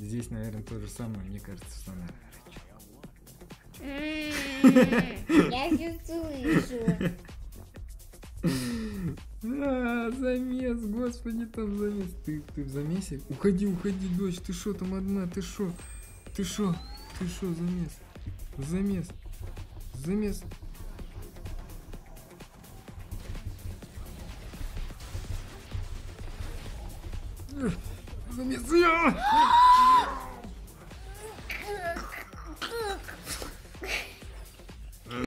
Здесь, наверное, то же самое, мне кажется, что она... Я все слышу. А, замес, господи, там замес. Ты, ты в замесе? Уходи, уходи, дочь, ты шо там одна, ты шо? Ты шо? Ты шо, замес? Замес. Замес. Замес.